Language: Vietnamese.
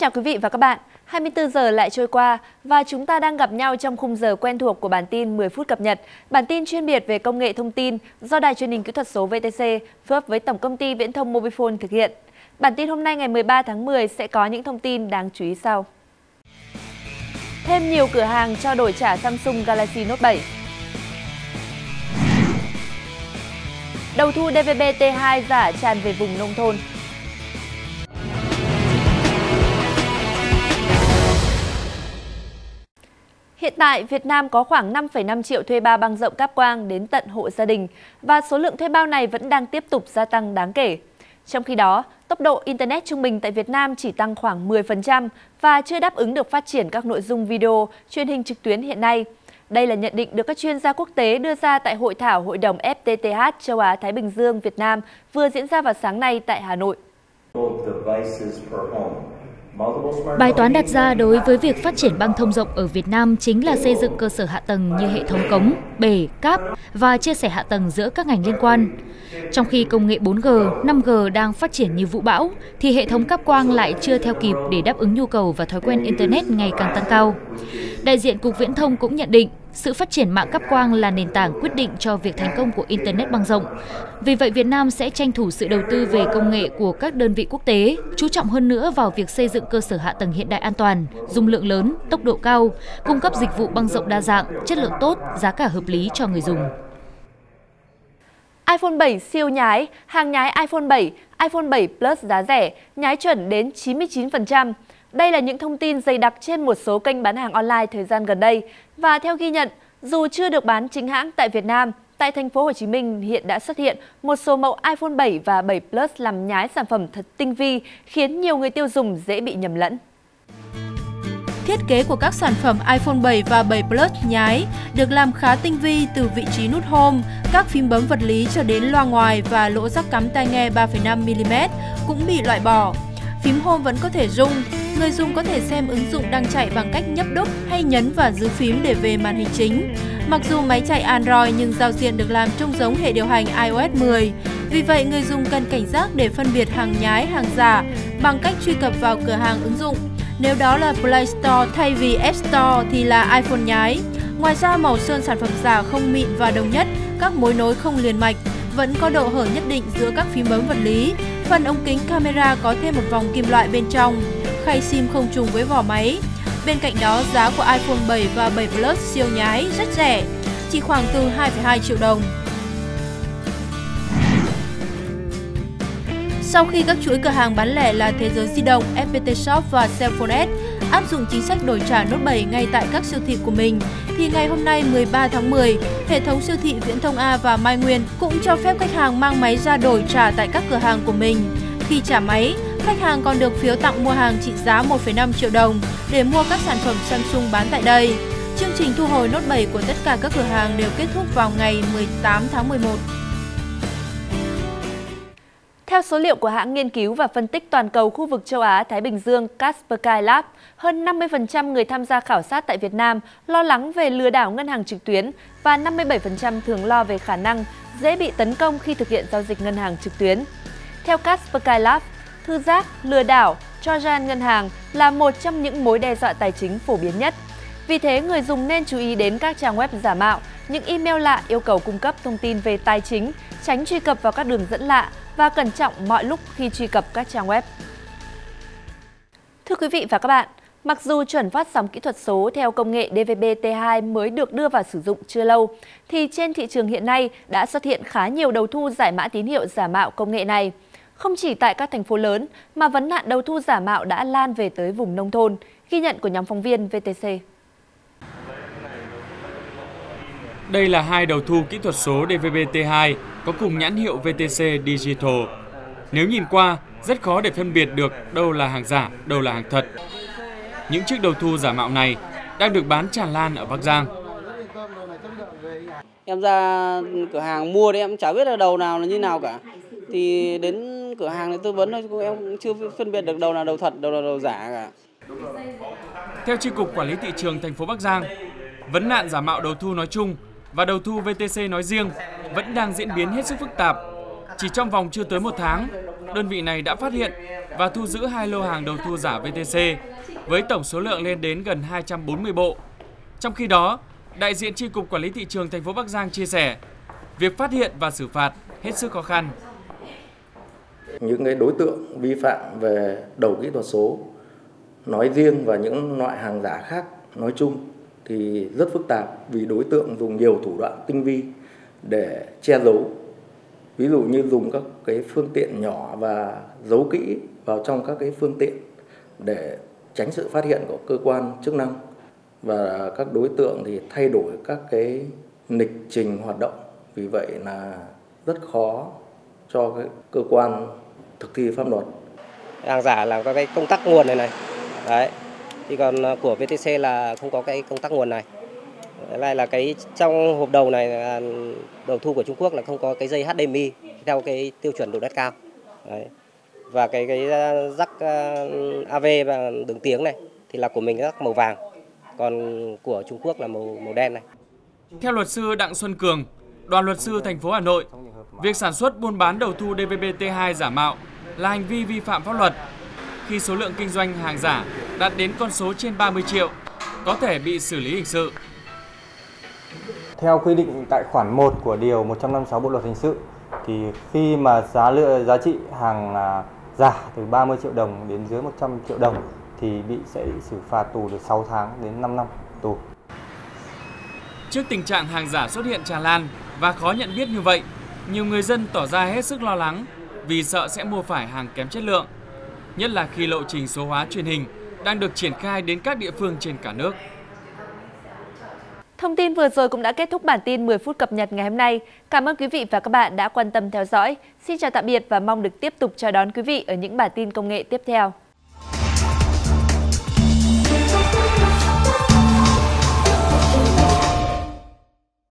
chào quý vị và các bạn. 24 giờ lại trôi qua và chúng ta đang gặp nhau trong khung giờ quen thuộc của bản tin 10 phút cập nhật, bản tin chuyên biệt về công nghệ thông tin do Đài truyền hình kỹ thuật số VTC phối hợp với Tổng công ty Viễn thông Mobifone thực hiện. Bản tin hôm nay ngày 13 tháng 10 sẽ có những thông tin đáng chú ý sau. Thêm nhiều cửa hàng cho đổi trả Samsung Galaxy Note 7. Đầu thu DVB T2 giả tràn về vùng nông thôn. Hiện tại, Việt Nam có khoảng 5,5 triệu thuê bao băng rộng cáp quang đến tận hộ gia đình và số lượng thuê bao này vẫn đang tiếp tục gia tăng đáng kể. Trong khi đó, tốc độ Internet trung bình tại Việt Nam chỉ tăng khoảng 10% và chưa đáp ứng được phát triển các nội dung video, truyền hình trực tuyến hiện nay. Đây là nhận định được các chuyên gia quốc tế đưa ra tại hội thảo Hội đồng FTTH châu Á-Thái Bình Dương Việt Nam vừa diễn ra vào sáng nay tại Hà Nội. Bài toán đặt ra đối với việc phát triển băng thông rộng ở Việt Nam chính là xây dựng cơ sở hạ tầng như hệ thống cống, bể, cáp và chia sẻ hạ tầng giữa các ngành liên quan. Trong khi công nghệ 4G, 5G đang phát triển như vũ bão, thì hệ thống cáp quang lại chưa theo kịp để đáp ứng nhu cầu và thói quen Internet ngày càng tăng cao. Đại diện Cục Viễn thông cũng nhận định, sự phát triển mạng cáp quang là nền tảng quyết định cho việc thành công của Internet băng rộng. Vì vậy, Việt Nam sẽ tranh thủ sự đầu tư về công nghệ của các đơn vị quốc tế, chú trọng hơn nữa vào việc xây dựng cơ sở hạ tầng hiện đại an toàn, dung lượng lớn, tốc độ cao, cung cấp dịch vụ băng rộng đa dạng, chất lượng tốt, giá cả hợp lý cho người dùng iPhone 7 siêu nhái, hàng nhái iPhone 7, iPhone 7 Plus giá rẻ, nhái chuẩn đến 99%. Đây là những thông tin dày đặc trên một số kênh bán hàng online thời gian gần đây và theo ghi nhận, dù chưa được bán chính hãng tại Việt Nam, tại thành phố Hồ Chí Minh hiện đã xuất hiện một số mẫu iPhone 7 và 7 Plus làm nhái sản phẩm thật tinh vi, khiến nhiều người tiêu dùng dễ bị nhầm lẫn. Thiết kế của các sản phẩm iPhone 7 và 7 Plus nhái được làm khá tinh vi từ vị trí nút home, các phím bấm vật lý cho đến loa ngoài và lỗ rắc cắm tai nghe 3,5mm cũng bị loại bỏ. Phím home vẫn có thể rung, người dùng có thể xem ứng dụng đang chạy bằng cách nhấp đúp hay nhấn và giữ phím để về màn hình chính. Mặc dù máy chạy Android nhưng giao diện được làm trông giống hệ điều hành iOS 10. Vì vậy, người dùng cần cảnh giác để phân biệt hàng nhái, hàng giả bằng cách truy cập vào cửa hàng ứng dụng. Nếu đó là Play Store thay vì App Store thì là iPhone nhái. Ngoài ra, màu sơn sản phẩm giả không mịn và đồng nhất, các mối nối không liền mạch, vẫn có độ hở nhất định giữa các phím bấm vật lý. Phần ống kính camera có thêm một vòng kim loại bên trong, khay sim không trùng với vỏ máy. Bên cạnh đó, giá của iPhone 7 và 7 Plus siêu nhái rất rẻ, chỉ khoảng từ 2,2 triệu đồng. Sau khi các chuỗi cửa hàng bán lẻ là Thế giới di động, FPT Shop và Cellphone S áp dụng chính sách đổi trả nốt 7 ngay tại các siêu thị của mình, thì ngày hôm nay 13 tháng 10, hệ thống siêu thị Viễn thông A và Mai Nguyên cũng cho phép khách hàng mang máy ra đổi trả tại các cửa hàng của mình. Khi trả máy, khách hàng còn được phiếu tặng mua hàng trị giá 1,5 triệu đồng để mua các sản phẩm Samsung bán tại đây. Chương trình thu hồi nốt 7 của tất cả các cửa hàng đều kết thúc vào ngày 18 tháng 11. Theo số liệu của hãng nghiên cứu và phân tích toàn cầu khu vực châu Á-Thái Bình Dương Kaspersky Lab, hơn 50% người tham gia khảo sát tại Việt Nam lo lắng về lừa đảo ngân hàng trực tuyến và 57% thường lo về khả năng dễ bị tấn công khi thực hiện giao dịch ngân hàng trực tuyến. Theo Kaspersky Lab, thư giác, lừa đảo, cho gian ngân hàng là một trong những mối đe dọa tài chính phổ biến nhất. Vì thế, người dùng nên chú ý đến các trang web giả mạo, những email lạ yêu cầu cung cấp thông tin về tài chính, tránh truy cập vào các đường dẫn lạ và cẩn trọng mọi lúc khi truy cập các trang web. Thưa quý vị và các bạn, mặc dù chuẩn phát sóng kỹ thuật số theo công nghệ DVB-T2 mới được đưa vào sử dụng chưa lâu, thì trên thị trường hiện nay đã xuất hiện khá nhiều đầu thu giải mã tín hiệu giả mạo công nghệ này. Không chỉ tại các thành phố lớn, mà vấn nạn đầu thu giả mạo đã lan về tới vùng nông thôn, ghi nhận của nhóm phóng viên VTC. Đây là hai đầu thu kỹ thuật số DVB-T2 có cùng nhãn hiệu VTC Digital. Nếu nhìn qua, rất khó để phân biệt được đâu là hàng giả, đâu là hàng thật. Những chiếc đầu thu giả mạo này đang được bán tràn lan ở Bắc Giang. Em ra cửa hàng mua đấy em chả biết là đầu nào là như nào cả. Thì đến cửa hàng thì tư vấn thôi, em cũng chưa phân biệt được đầu nào đầu thật, đầu nào đầu giả cả. Theo Chi cục Quản lý thị trường thành phố Bắc Giang, vấn nạn giả mạo đầu thu nói chung và đầu thu VTC nói riêng vẫn đang diễn biến hết sức phức tạp. Chỉ trong vòng chưa tới một tháng, đơn vị này đã phát hiện và thu giữ hai lô hàng đầu thu giả VTC với tổng số lượng lên đến gần 240 bộ. Trong khi đó, đại diện tri cục Quản lý thị trường thành phố Bắc Giang chia sẻ, việc phát hiện và xử phạt hết sức khó khăn. Những cái đối tượng vi phạm về đầu kỹ thuật số nói riêng và những loại hàng giả khác nói chung thì rất phức tạp vì đối tượng dùng nhiều thủ đoạn tinh vi để che giấu. Ví dụ như dùng các cái phương tiện nhỏ và giấu kỹ vào trong các cái phương tiện để tránh sự phát hiện của cơ quan chức năng. Và các đối tượng thì thay đổi các cái lịch trình hoạt động, vì vậy là rất khó cho cái cơ quan thực thi pháp luật. Hàng giả là các cái công tắc nguồn này này. Đấy thì còn à, của VTC là không có cái công tắc nguồn này. Lại là cái trong hộp đầu này là đầu thu của Trung Quốc là không có cái dây HDMI theo cái tiêu chuẩn độ đất cao. Đấy. và cái cái à, rắc à, AV và đường tiếng này thì là của mình rắc màu vàng, còn của Trung Quốc là màu màu đen này. Theo luật sư Đặng Xuân Cường, đoàn luật sư thành phố Hà Nội, việc sản xuất, buôn bán, đầu thu DVB-T2 giả mạo là hành vi vi phạm pháp luật khi số lượng kinh doanh hàng giả đạt đến con số trên 30 triệu, có thể bị xử lý hình sự. Theo quy định tại khoản 1 của điều 156 Bộ luật hình sự thì khi mà giá lượng giá trị hàng à, giả từ 30 triệu đồng đến dưới 100 triệu đồng thì bị sẽ bị xử phạt tù từ 6 tháng đến 5 năm tù. Trước tình trạng hàng giả xuất hiện tràn lan và khó nhận biết như vậy, nhiều người dân tỏ ra hết sức lo lắng vì sợ sẽ mua phải hàng kém chất lượng nhất là khi lộ trình số hóa truyền hình đang được triển khai đến các địa phương trên cả nước. Thông tin vừa rồi cũng đã kết thúc bản tin 10 phút cập nhật ngày hôm nay. Cảm ơn quý vị và các bạn đã quan tâm theo dõi. Xin chào tạm biệt và mong được tiếp tục chào đón quý vị ở những bản tin công nghệ tiếp theo.